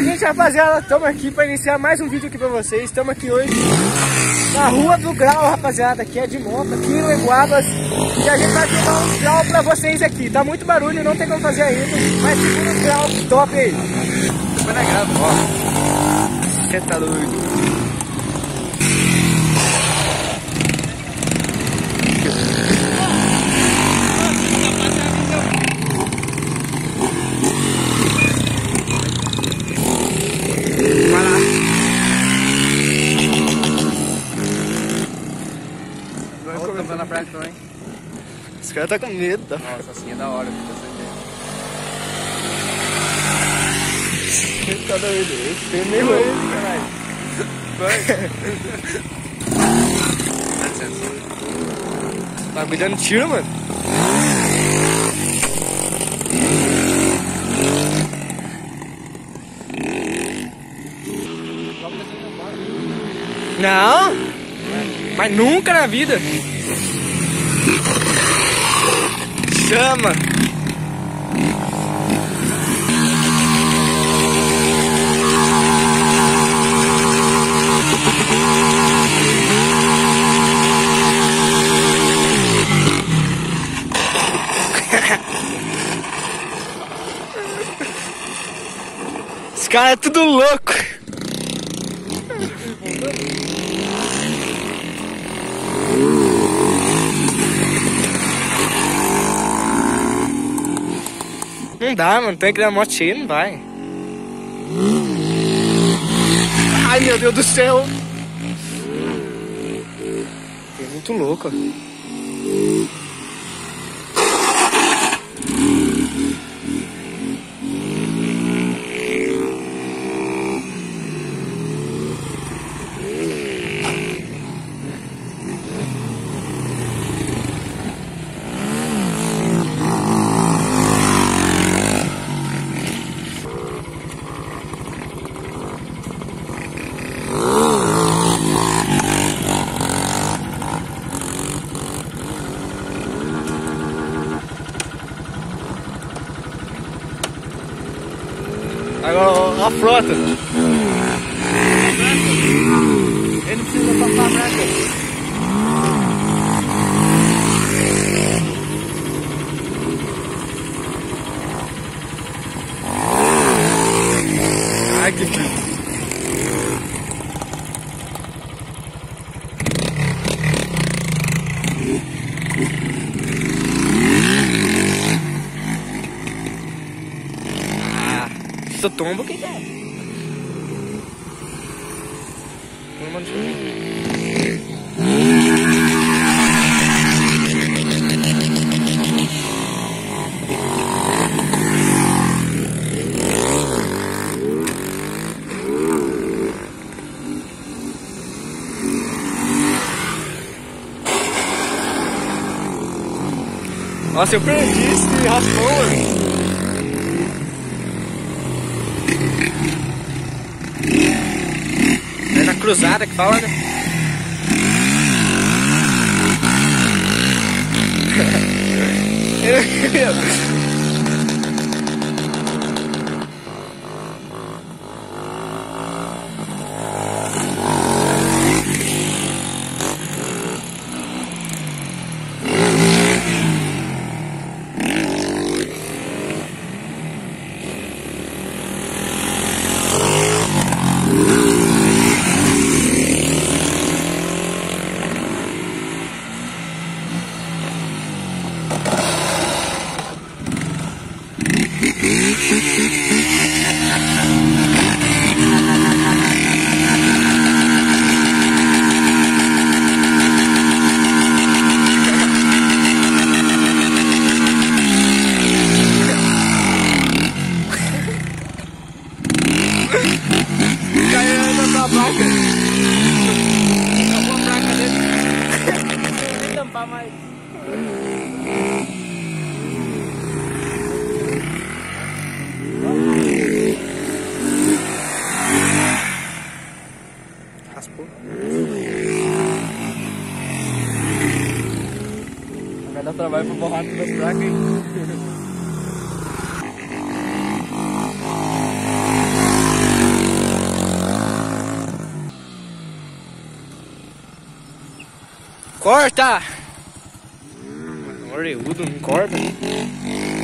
seguinte, rapaziada, estamos aqui para iniciar mais um vídeo aqui para vocês. Estamos aqui hoje na Rua do Grau, rapaziada, que é de moto, aqui em Leguabas. E a gente vai filmar um grau para vocês aqui. Tá muito barulho, não tem como fazer ainda, mas segura um grau top aí. Depois na grava, ó. Você tá doido. Vai lá. Vamos começar na praia também. Os caras tá com medo, tá? Nossa, assim é da hora. fica sem Tá doido. Tem medo ver. aí. caralho. Vai. Tá me dando tiro, mano. Não, mas nunca na vida. Chama. Esse cara é tudo louco. Não dá, mano. Tem que dar moto cheia, não vai. Ai, meu Deus do céu. É muito louco. Agora a frota. Ele não precisa passar nada. Ai, que frio. Eu tombo, quem ver. Nossa, eu perdi esse raspão, mano. É na cruzada que fala, né? vai pro borrato da fraca, hein? Corta! Oreudo não corta, hein?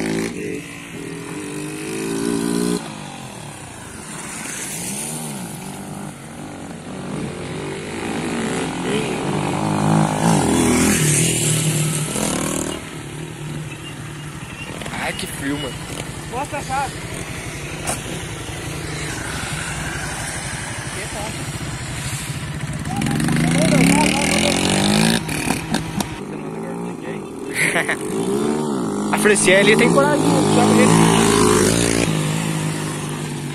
Frio, mano. Mostra a chave. A Franciele tem coragem de puxar ele.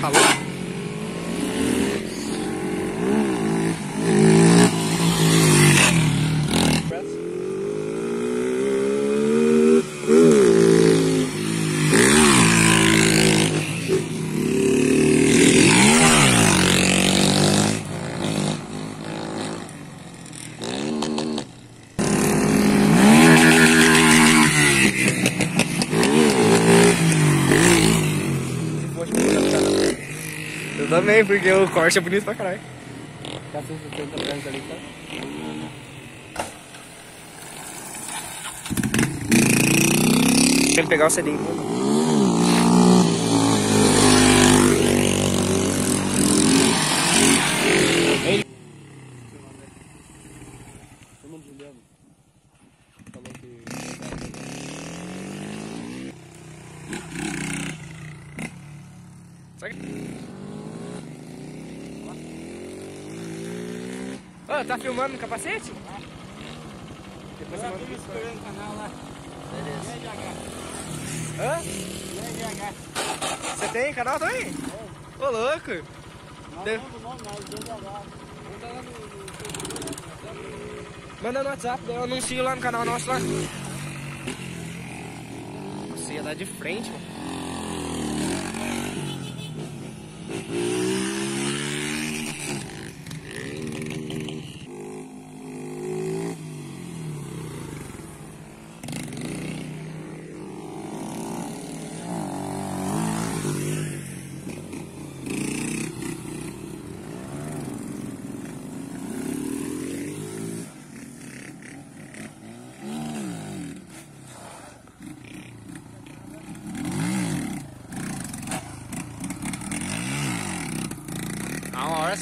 Alô? Eu também, porque o corte é bonito pra caralho. Tá 170 gramas ali, tá? Tem que pegar o sedinho. Sabe? Ô, tá filmando no capacete? Depois você manda isso aí. canal lá. Hã? Você tem canal também? Ô, louco! De- Manda no WhatsApp, eu anuncio lá no canal nosso lá. Você ia dar de frente, mano.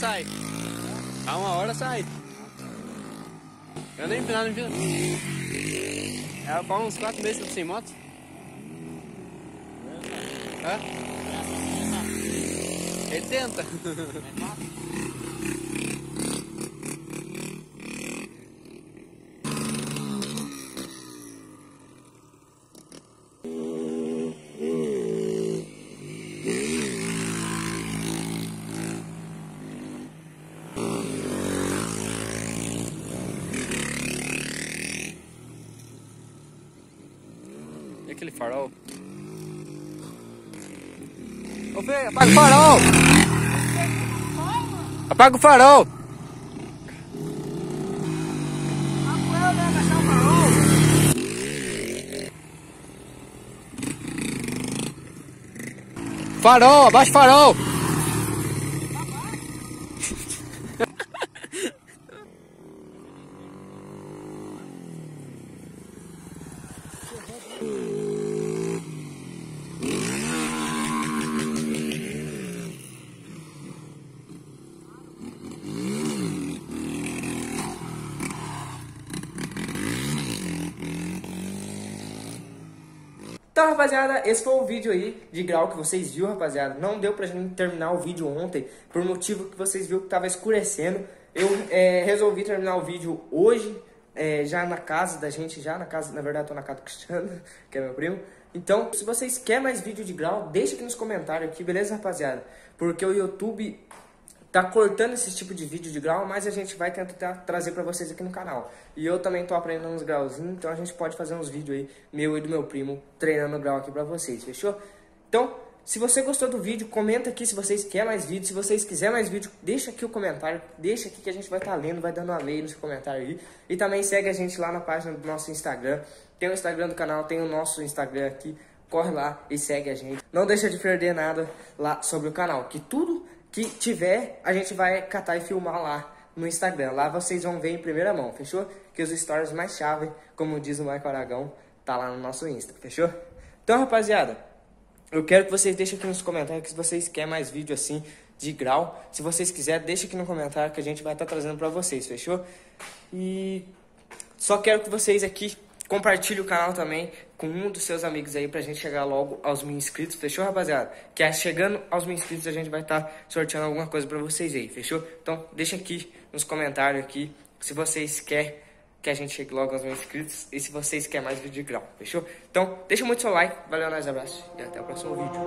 Sai. A uma hora sai. Eu nem empinado, não empinado. É quase uns 4 meses sem moto. Hã? Ele tenta. E farol? Ô Fê, apaga o farol! Apaga o farol! Farol, abaixa o farol! Então, rapaziada, esse foi o vídeo aí de grau que vocês viram, rapaziada. Não deu pra gente terminar o vídeo ontem, por motivo que vocês viram que tava escurecendo. Eu é, resolvi terminar o vídeo hoje, é, já na casa da gente, já na casa, na verdade, eu tô na casa do Cristiano, que é meu primo. Então, se vocês querem mais vídeo de grau, deixa aqui nos comentários aqui, beleza, rapaziada? Porque o YouTube tá cortando esse tipo de vídeo de grau, mas a gente vai tentar trazer pra vocês aqui no canal. E eu também tô aprendendo uns grauzinhos, então a gente pode fazer uns vídeos aí, meu e do meu primo, treinando grau aqui pra vocês, fechou? Então, se você gostou do vídeo, comenta aqui se vocês querem mais vídeo. Se vocês quiserem mais vídeo, deixa aqui o comentário. Deixa aqui que a gente vai estar lendo, vai dando uma lei nos comentários aí. E também segue a gente lá na página do nosso Instagram. Tem o Instagram do canal, tem o nosso Instagram aqui. Corre lá e segue a gente. Não deixa de perder nada lá sobre o canal. Que tudo que tiver, a gente vai catar e filmar lá no Instagram. Lá vocês vão ver em primeira mão, fechou? Que os stories mais chave, como diz o Michael Aragão, tá lá no nosso Insta, fechou? Então, rapaziada, eu quero que vocês deixem aqui nos comentários se vocês querem mais vídeo assim de grau. Se vocês quiserem, deixa aqui no comentário que a gente vai estar tá trazendo pra vocês, fechou? E só quero que vocês aqui compartilhem o canal também com um dos seus amigos aí pra gente chegar logo aos mil inscritos, fechou, rapaziada? Que é chegando aos mil inscritos a gente vai estar tá sorteando alguma coisa pra vocês aí, fechou? Então deixa aqui nos comentários aqui se vocês querem que a gente chegue logo aos mil inscritos e se vocês querem mais vídeo de grau, fechou? Então deixa muito seu like, valeu, nós abraço e até o próximo vídeo.